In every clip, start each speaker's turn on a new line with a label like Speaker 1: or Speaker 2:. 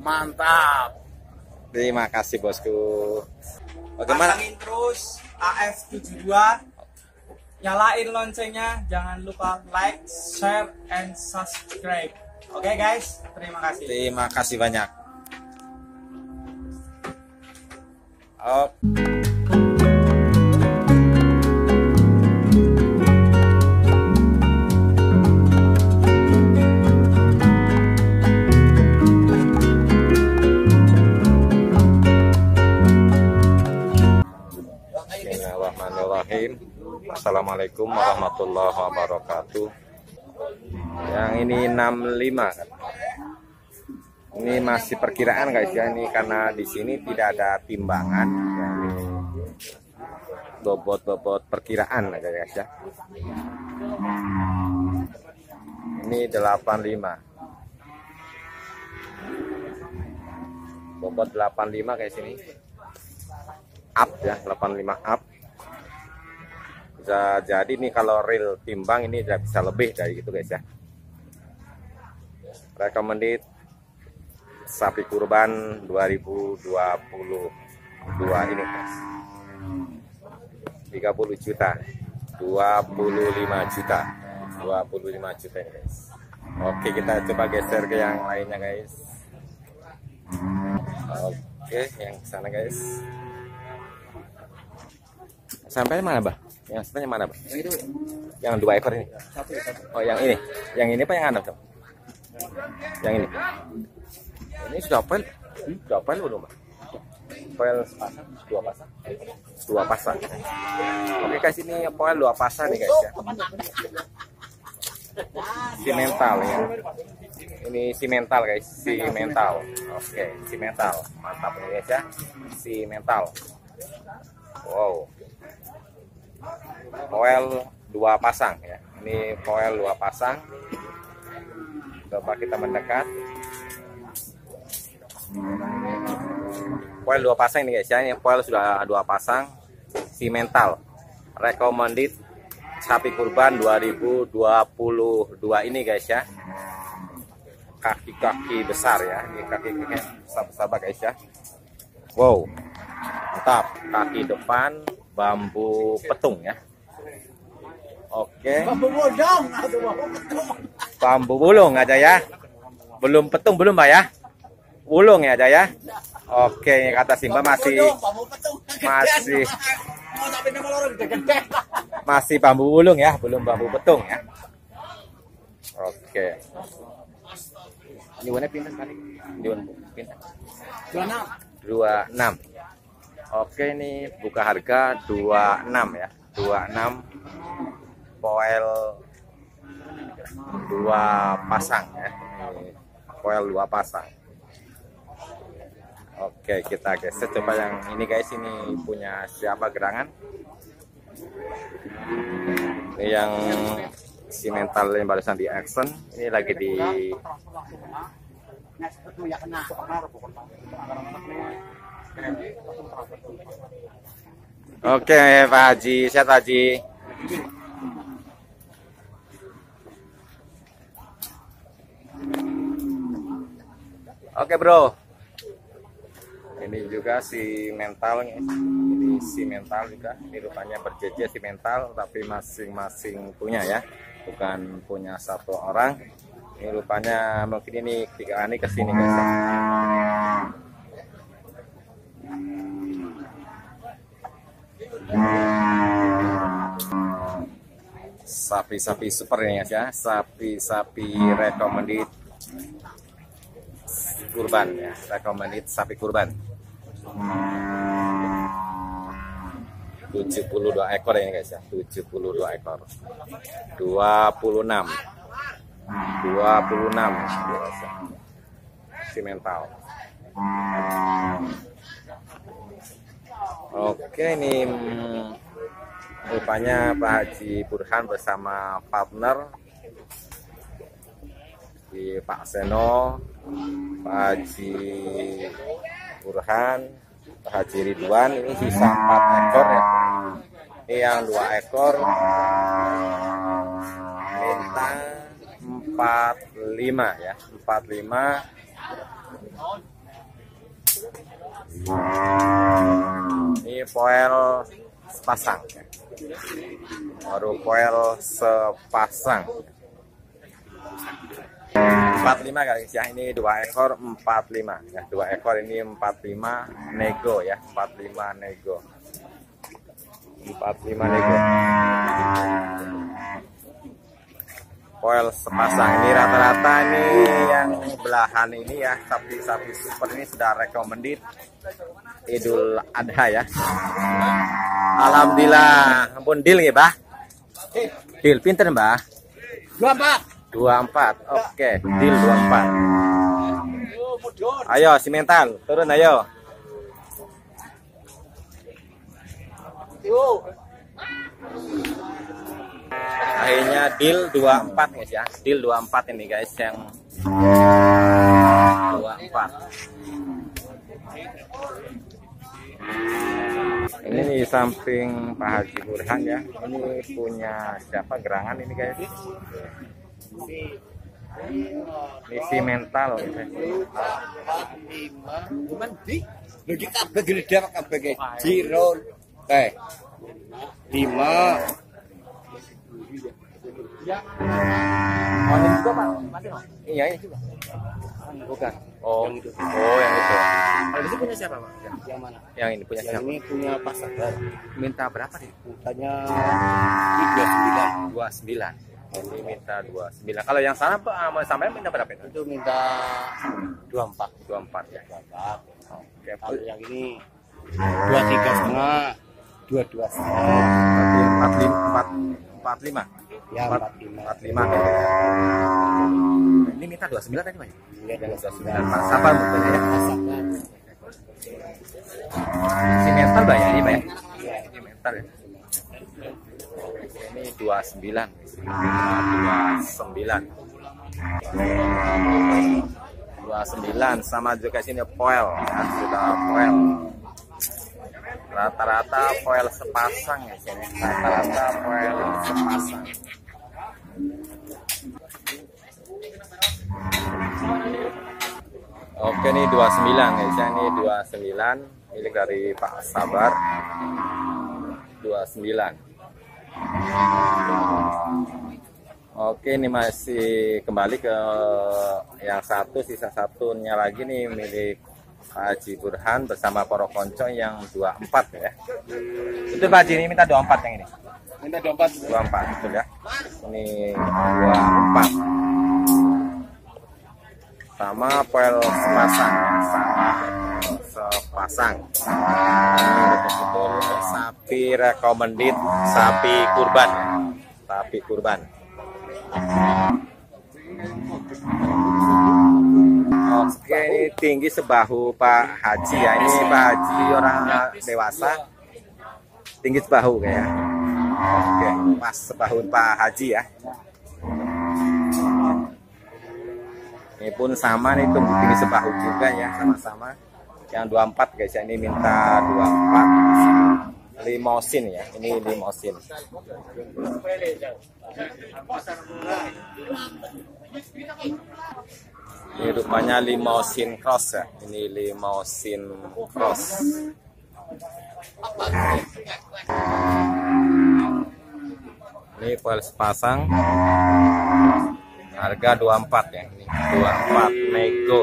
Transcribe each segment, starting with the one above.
Speaker 1: Mantap.
Speaker 2: Terima kasih bosku. Bagaimana?
Speaker 1: Pasangin terus AF72. Nyalain loncengnya, jangan lupa like, share, and subscribe. Oke guys, terima kasih.
Speaker 2: Terima kasih banyak. Oh. Warahmatullahi wabarakatuh. Yang ini 65 kan. Ini masih perkiraan guys ya ini karena di sini tidak ada timbangan. Ya, ini bobot-bobot perkiraan aja guys ya. Ini 85. Bobot 85 kayak sini. Up ya, 85 up bisa jadi nih kalau real timbang ini tidak bisa lebih dari itu guys ya. Recommended sapi kurban 2022 ini guys. 30 juta. 25 juta. 25 juta ini guys. Oke kita coba geser ke yang lainnya guys. Oke yang sana guys. Sampai mana bah yang sebenarnya mana bah
Speaker 1: Yang itu
Speaker 2: yang dua ekor ini?
Speaker 1: Satu, satu.
Speaker 2: oh yang ini. Yang ini apa yang anda Sob? yang ini. Ini sudah pel. Hmm? sudah pel belum pak? Pel sepasang dua pasang dua pasang oke guys ini pel dua pasang nih guys ya. Simental ya. Ini simental guys. Simental. Oke simental. Mantap nih guys ya. Simental. Wow poel dua pasang ya. Ini poel dua pasang. Coba kita mendekat. Poel dua pasang ini guys ya. Ini poel sudah dua pasang. Simental recommended sapi kurban 2022 ini guys ya. Kaki-kaki besar ya. Ini kaki-kaki besar-besar guys ya. Wow. Mantap. Kaki depan bambu petung ya. Oke.
Speaker 1: Bambu bodong, atau bambu
Speaker 2: bulung aja ya. Belum petung belum pak ya. Bulung ya aja ya. Oke kata Simba masih masih masih bambu bulung ya. Belum bambu petung ya. Oke. Ini warna pindah kali ini warna pindah.
Speaker 1: Dua enam.
Speaker 2: 26 Oke ini buka harga 26 ya. 26 poel dua pasang ya. Poel dua pasang. Oke kita geser. Coba yang ini guys. Ini punya siapa gerangan? Ini yang simental yang barusan di action. Ini lagi di Oke Pak Haji. Sehat Pak Haji. Oke bro. Ini juga si mental nih. ini si mental juga. Ini rupanya berjejer si mental tapi masing-masing punya ya. Bukan punya satu orang. Ini rupanya mungkin ini tiga ini ke sini guys sapi-sapi super ini ya. Sapi-sapi recommended kurban ya. Recommended sapi kurban. 72 ekor ini guys ya. 72 ekor. 26 26 guys ya. simental oke ini mm, rupanya Pak Haji Burhan bersama partner di Pak Seno Pak Haji Burhan Pak Haji Ridwan. Ini sisa 4 ekor ya. Ini yang dua ekor. Minta 45 ya 45 Ini poel sepasang. Baru poel sepasang. 45 guys ya ini dua ekor 45 ya dua ekor ini 45 nego ya 45 nego 45 nego Poel sepasang ini rata-rata ini yang belahan ini ya sapi-sapi super ini sudah recommended. Idul Adha ya. Alhamdulillah. Ampun deal ya bah deal pinter mbah?
Speaker 1: 24
Speaker 2: 24 oke. Deal 24 ayo si mental turun ayo akhirnya deal 24 guys ya deal 24 ini guys yang 24 ini di samping Pak Haji Burhan ya ini punya siapa gerangan ini guys misi mental gitu.
Speaker 3: Cuman di. Eh. 5 Iya.
Speaker 2: Oh, mainin juga pak, mainin pak. Iya ini juga. Bukan. Oh.
Speaker 3: Yang itu.
Speaker 2: Oh yang itu.
Speaker 3: Kalau ini punya siapa pak? Yang, yang mana?
Speaker 2: Yang ini punya
Speaker 3: yang
Speaker 2: siapa?
Speaker 3: Yang ini punya Pak Sadar.
Speaker 2: Minta berapa nih?
Speaker 3: Mintanya dua sembilan.
Speaker 2: Dua sembilan. Ini minta 29. Kalau yang sana Pak sama sampai minta berapa itu?
Speaker 3: Itu minta 24.
Speaker 2: 24 ya.
Speaker 3: 24.
Speaker 2: Oke.
Speaker 3: Kalau yang ini 23 setengah, 22 setengah.
Speaker 2: 45 45
Speaker 3: ya empat lima.
Speaker 2: 45 nih. Ini minta 29 tadi Pak?
Speaker 3: Ini adalah
Speaker 2: 29 Pak Sabar mungkin ya.
Speaker 3: Pak.
Speaker 2: Si mental banyak ini Pak ya?
Speaker 3: Iya.
Speaker 2: Ini mental ya. Ini 29. 29. 29 sama juga sini poel ya, sudah poel. Rata-rata poel sepasang ya sini. Rata-rata poel sepasang. Oke nih 29 guys ya. Ini 29 milik dari Pak Sabar. 29 Oke ini masih kembali ke yang satu sisa satunya lagi nih milik Pak Haji Burhan bersama Poro Konco yang 24 ya. Itu Pak Haji ini minta 24 yang ini?
Speaker 3: Minta dua empat.
Speaker 2: 24 betul ya. Ini 24 sama poel sepasang ya, sepasang betul-betul sapi recommended sapi kurban ya. sapi kurban Oke, ini tinggi sebahu Pak Haji ya. Ini Pak Haji orang dewasa, tinggi sebahu kayak. Oke, pas sebahu Pak Haji ya. Ini pun sama nih tumbuh tinggi sebahu juga ya, sama-sama. Yang 24 guys ya, ini minta 24 limosin ya. Ini limosin. Ini rupanya limosin cross ya. Ini limosin cross. Ini poel sepasang. Harga 24 ya. Ini 24 nego.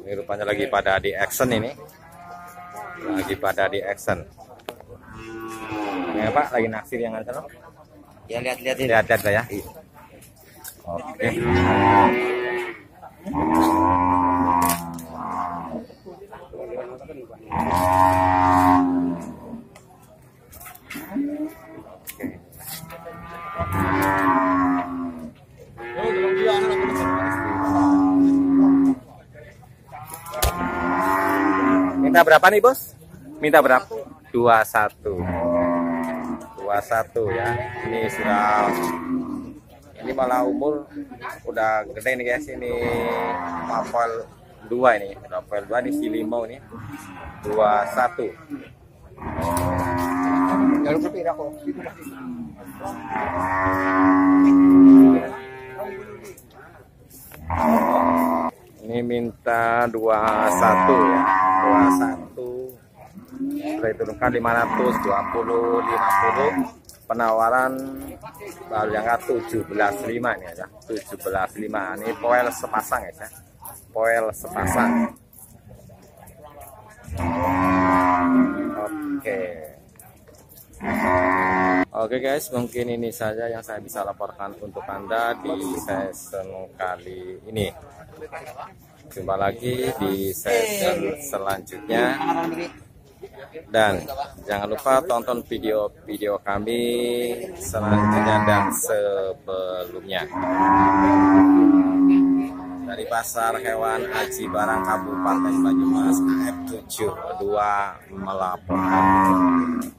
Speaker 2: Ini rupanya lagi pada di action ini. Lagi pada di action. Ini Pak lagi naksir yang antar.
Speaker 3: Ya lihat-lihat ini.
Speaker 2: Lihat-lihat ya. Oke. Minta berapa nih bos? Minta berapa? 21 21 ya. Ini sudah Ini malah umur Udah gede nih guys. Ini Mapel 2 ini. Mapel 2 ini si limau ini. 21
Speaker 3: Kalau berpira kok.
Speaker 2: minta 21 ya 21 setelah diturunkan 520 50 penawaran baru yang 17.5 ini ya 17.5 ini poel sepasang ya poel sepasang. Oke Oke guys, mungkin ini saja yang saya bisa laporkan untuk Anda di season kali ini. Jumpa lagi di season selanjutnya. Dan jangan lupa tonton video-video kami selanjutnya dan sebelumnya. Dari Pasar Hewan Haji Barang Kabupaten Banyumas AF72 melaporkan.